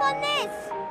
on this.